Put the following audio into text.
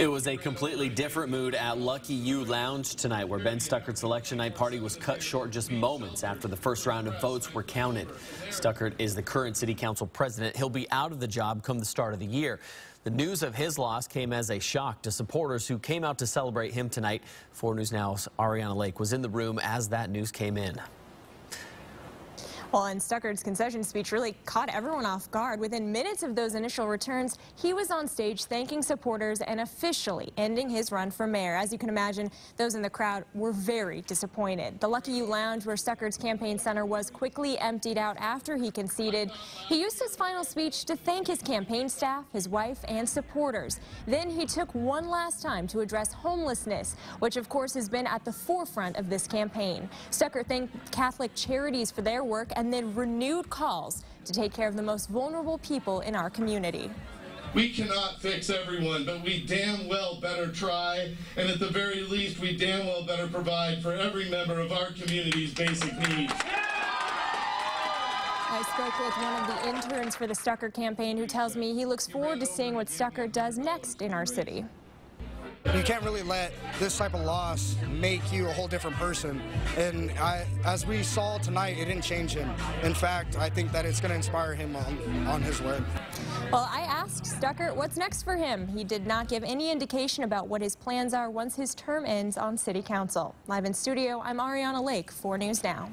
It was a completely different mood at Lucky You Lounge tonight, where Ben Stuckart's election night party was cut short just moments after the first round of votes were counted. Stuckart is the current city council president. He'll be out of the job come the start of the year. The news of his loss came as a shock to supporters who came out to celebrate him tonight. 4 News Now's Ariana Lake was in the room as that news came in. Well, and Stuckart's concession speech really caught everyone off guard. Within minutes of those initial returns, he was on stage thanking supporters and officially ending his run for mayor. As you can imagine, those in the crowd were very disappointed. The Lucky You Lounge, where Stuckart's campaign center was quickly emptied out after he conceded. He used his final speech to thank his campaign staff, his wife, and supporters. Then he took one last time to address homelessness, which of course has been at the forefront of this campaign. Stuckart thanked Catholic Charities for their work and then renewed calls to take care of the most vulnerable people in our community. We cannot fix everyone, but we damn well better try, and at the very least, we damn well better provide for every member of our community's basic needs. I spoke with one of the interns for the Stuckart campaign who tells me he looks forward to seeing what Stuckart does next in our city. You can't really let this type of loss make you a whole different person. And I, as we saw tonight, it didn't change him. In fact, I think that it's going to inspire him on, on his way. Well, I asked Stuckart what's next for him. He did not give any indication about what his plans are once his term ends on City Council. Live in studio, I'm Ariana Lake, 4 News Now.